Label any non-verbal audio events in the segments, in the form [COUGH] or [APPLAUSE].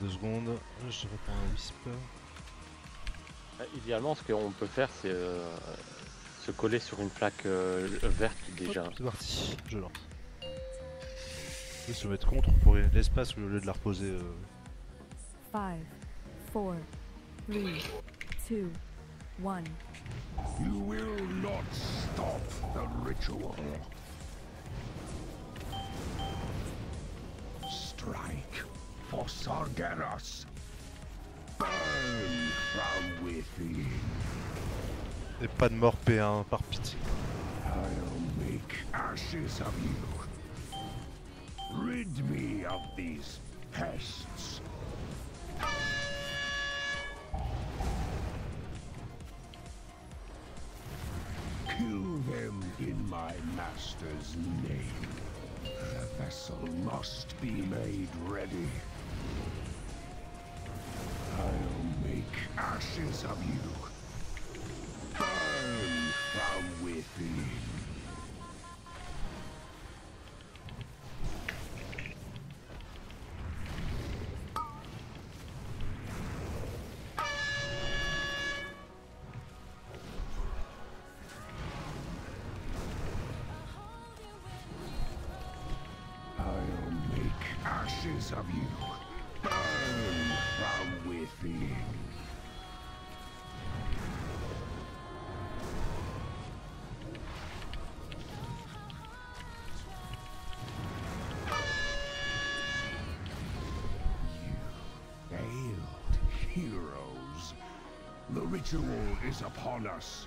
Deux secondes, je réponds un wisp. Euh, Idéalement, ce qu'on peut faire, c'est euh, se coller sur une plaque euh, verte déjà. C'est parti, je lance. Je vais se mettre contre pour l'espace au lieu de la reposer. euh. Five, four, three, two, one. You will not stop the ritual. For Sargeras. Burn from within. Et pas de mort P1 par pitié. I'll make ashes of you. Rid me of these pests. Kill them in my master's name. The vessel must be made ready. I'll make ashes of you. Burn from within. Of you. Ritual is upon us.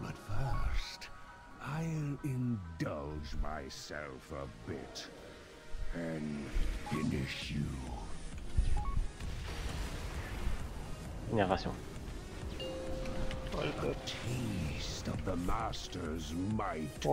But first, I'll indulge myself a bit and finish you. Génération. A taste of the Master's might.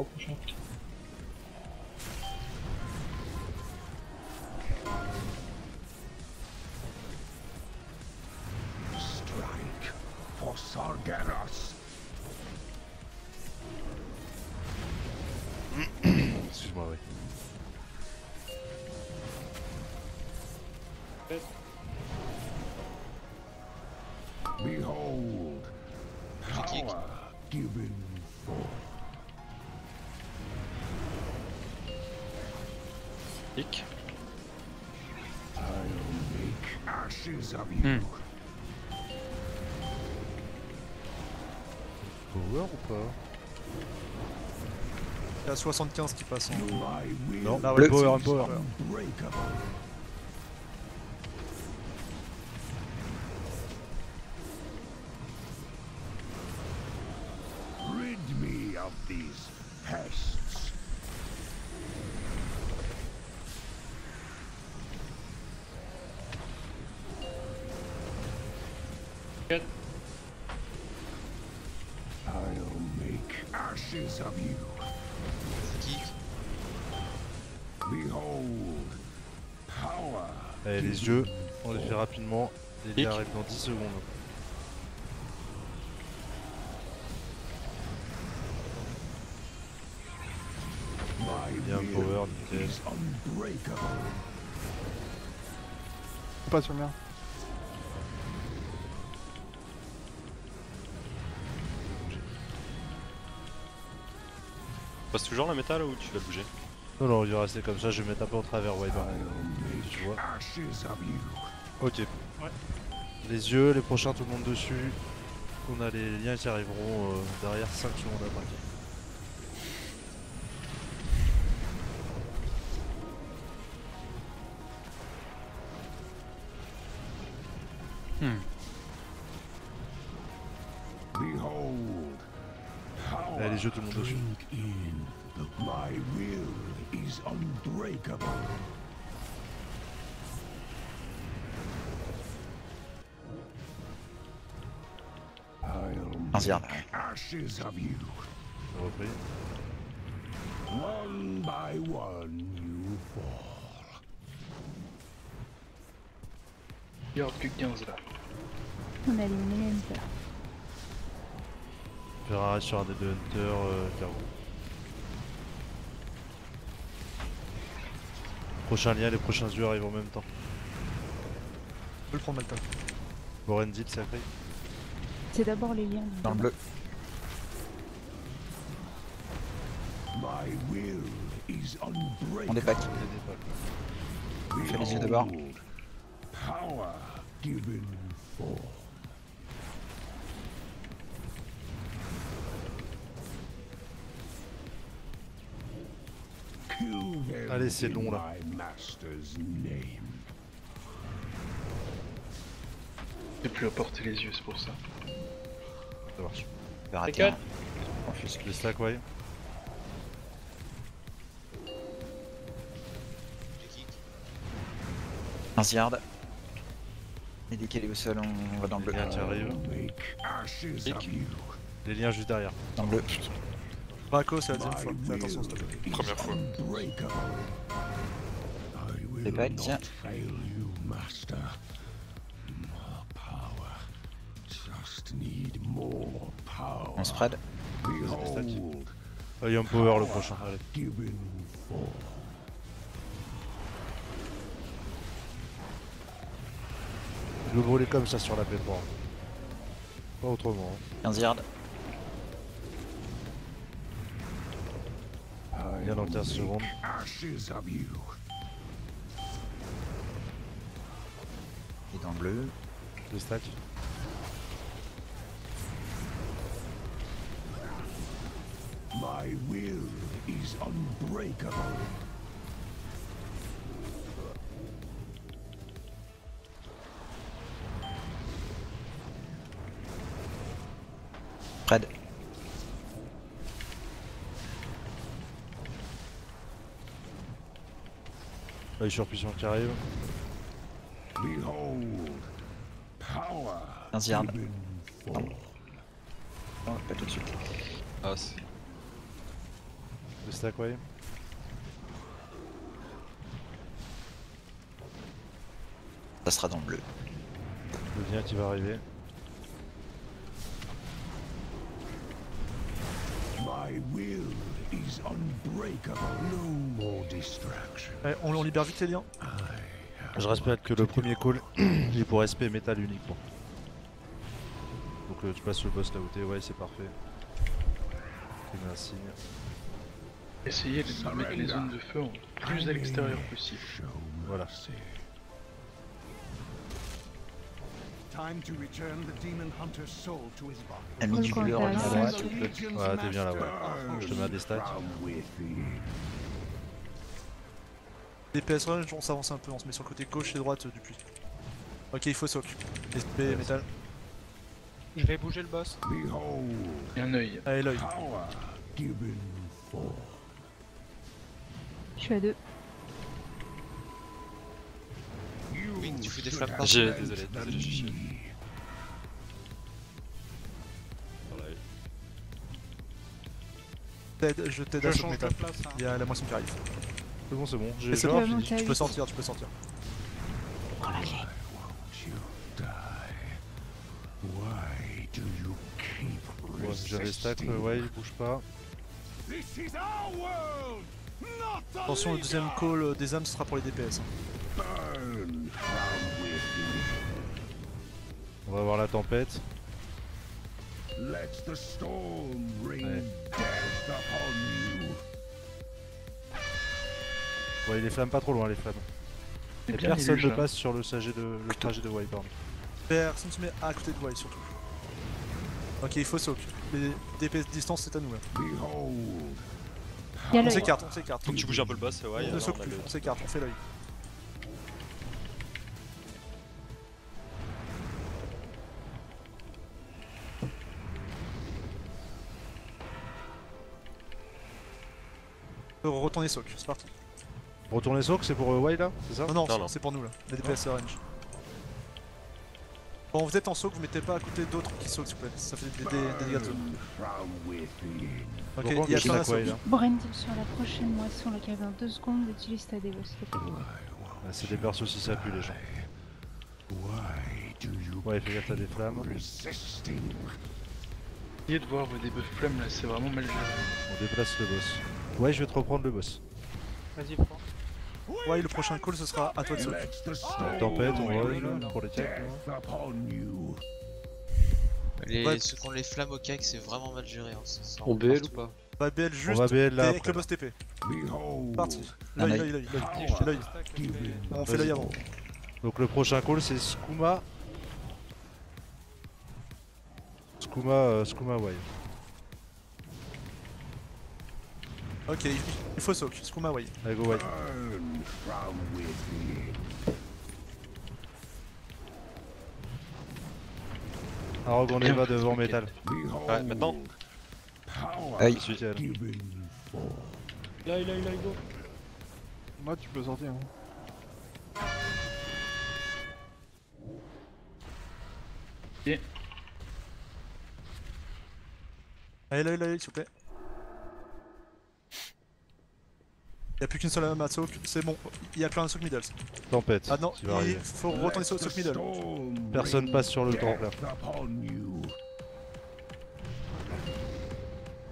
Excuse-moi. Behold, power given forth. Hic. I'll make ashes of you. Power ou pas Il y a 75 qui passent en. Will Non, Ah ouais, power, power. unbreakable. Rid me of these pests. Good. I'll make ashes of you. Allez, les yeux, on les fait rapidement. Liens arrivent dans 10 secondes. Bien power, nickel. Pas sur le mien. Passe toujours la métal ou tu vas bouger Non, non, il va rester comme ça, je vais mettre un peu en travers Tu vois. of you. Ok. Ouais. Les yeux, les prochains, tout le monde dessus. On a les liens qui arriveront euh, derrière 5 secondes après. Behold, Allez, les yeux, tout le monde dessus. In. My will is unbreakable. I'll Vas-y, ashes of you. J'ai. One by one you fall. Il y aura plus que 15 là. On a éliminé Ferrari sur un des deux Hunter, euh, Cargo. Prochain lien, les prochains yeux arrivent en même temps. peux le prendre Malta. Borendit, sacré. C'est d'abord les liens. Dans le bleu. My will is unbreakable. On dépack. Fais les yeux de bord. Power given forth. Allez, c'est long, là. J'ai plus à porter les yeux, c'est pour ça. Ça marche. On va rater T4. un. Confusque. Les stacks, ouais. Un yard. Et dès qu'elle est au sol, on va dans le bleu. Les liens. Les liens juste derrière. Dans le bleu. Braco, c'est la deuxième fois. Fais attention, s'il te plaît. Première fois. need more power. On spread. Behold, Ah, il y a un power le prochain. Allez. Je le brûler comme ça sur la P3. Pas autrement. hein. 15 yards. Dans will 15 secondes. Et dans le bleu. Les stacks. My will is unbreakable. Les surpuissants qui arrivent. Behold, power 15 yards. Non, pas tout de suite. Ah, c'est. Les stacks, ouais. Ça sera dans le bleu. Le lien qui va arriver. My will is unbreakable. No more distraction. Eh, on, on libère vite les liens. Je respecte que le premier call, [CLEARS THROAT] il est pour respect métal uniquement. Donc euh, tu passes le boss là où t'es, ouais c'est parfait. Un signe. Essayez de mettre les zones de feu en plus à l'extérieur possible. Voilà. Mini Encore bleu, reviens à droite. plaît. Legion's Ouais, t'es bien là, ouais. Je te mets à des within. DPS range, on s'avance un peu, on se met sur le côté gauche et droite du puits. Ok, il faut soak. SP, métal. Je vais bouger le boss. Et un œil. Allez, l'œil. Je suis à deux. You Oui, tu des flammes J'ai- désolé, désolé. Voilà. T'aides- Je t'aide Je à soak change métal. de place. hein. Il y a la moisson qui arrive. C'est bon, c'est bon. J'ai Tu eu. peux sortir, tu peux sortir. Do you keep Ouais, J'avais stack, ouais, il bouge pas. Attention, le deuxième call euh, des âmes ce sera pour les DPS. hein. Voir la tempête. Let the storm bring Ouais. death upon you. Ouais, les flammes pas trop loin, les flammes. Et personne ne hein. passe sur le trajet de, le trajet de Wild pardon. Personne se met à côté de Wild surtout. Ok, il faut soak. Les DPS distance, c'est à nous là. Y a On s'écarte, on s'écarte. Faut que tu bouges un peu le boss, ouais. On ne soak plus, on s'écarte, on fait l'œil. Retournez soak, c'est parti. Retourner soak, c'est pour euh, Wild là C'est ça Non, non, Non, c'est pour nous là, les DPS range. Bon, vous êtes en soak, vous mettez pas à côté d'autres qui soak s'il vous plaît, ça fait des, des- des dégâts de. Ok, il y a Brandil sur la prochaine moisson, avait en deux secondes, utilise ta dévo, s'il te plaît. Ouais, C'est des persos si ça pue les gens. Why do you Ouais, fais gaffe à des flammes. Essayez de voir vos debuffs flammes là, c'est vraiment mal géré. On déplace le boss. Ouais, je vais te reprendre le boss. Vas-y, prends. Ouais, le prochain call ce sera à toi de soul Tempête, on run pour les tech. Les, Ouais. Ceux qui ont les flammes au cac, c'est vraiment mal géré. Hein. ça On BL ou pas On va BL juste On va BL là avec le boss TP. Parti. L'œil, œil. l'œil, l'œil, On fait l'œil avant. Donc le prochain call c'est Skuma. Skuma, euh, Skuma Way. Ok, il il faut soak. Skuma, ouais. Allez go Way. Arog on y va devant métal. Ouais, maintenant Aïe. Given forth. Là, là, là, go. Moi, tu peux sortir. Hein. Allez, l'œil, l'œil, s'il vous plaît. Y'a plus qu'une seule âme à soak, c'est bon. Il y a plus un soak middle. Tempête. Ah non, il arriver. faut retourner sur soak middle. Personne passe sur le temple.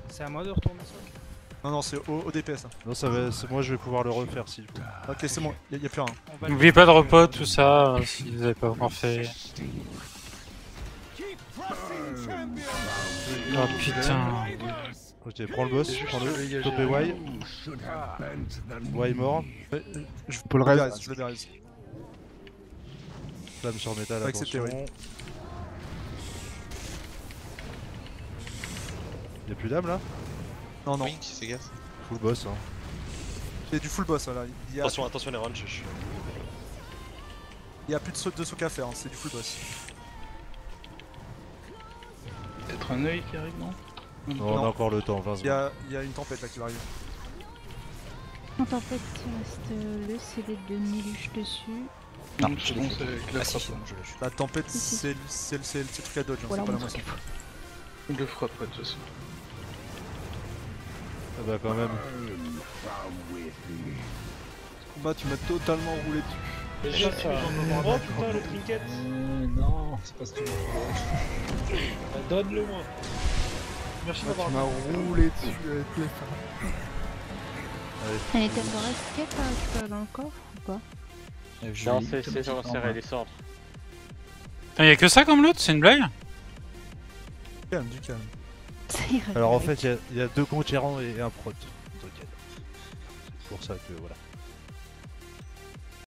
C'est à moi de retourner ça. Non, non, c'est au, au DPS. hein. Non ça va, moi je vais pouvoir le refaire s'il faut. Ok, c'est bon, y'a y a plus rien. N'oubliez pas de repos, tout ça, euh, si vous avez pas encore fait. Oh putain. Ok, prends le boss, prends-le. dégager. Topé Y. Y mort. Je Pour le le reste, déraise, je le déraise. Flamme sur métal, attention. Y'a plus d'âme là? Non, non. Full boss hein. c'est du full boss là. Il y a, Attention, attention les runs, je suis. il y a plus de saut de à faire, hein, c'est du full boss. Peut-être un œil qui arrive, non? Non, on a encore le temps, 20 Il y secondes. a, il y a une tempête là qui va arriver. En il reste euh, le CD de Miluche dessus. Non, c'est bon, c'est avec la Ah si, frappe. je l'ai. La tempête, Si, si. c'est le c'est le truc à dodge, Voilà, c'est pas la moitié. Il le frappe, ouais, de toute façon. Ah bah quand même. within. Combat, tu m'as totalement roulé dessus. Déjà, ça. Oh putain, le trinket. non, c'est pas ce que Bah, Donne-le moi. Merci d'avoir. Tu m'as roulé dessus avec les de rescate à récupérer dans le coffre ou pas Non, c'est serrer les centres. Putain, y'a que ça comme loot, c'est une blague Calme, du calme. [LAUGHS] Alors en fait, il y a- il y, a deux conquérants et un prot. T'inquiète. C'est pour ça que voilà.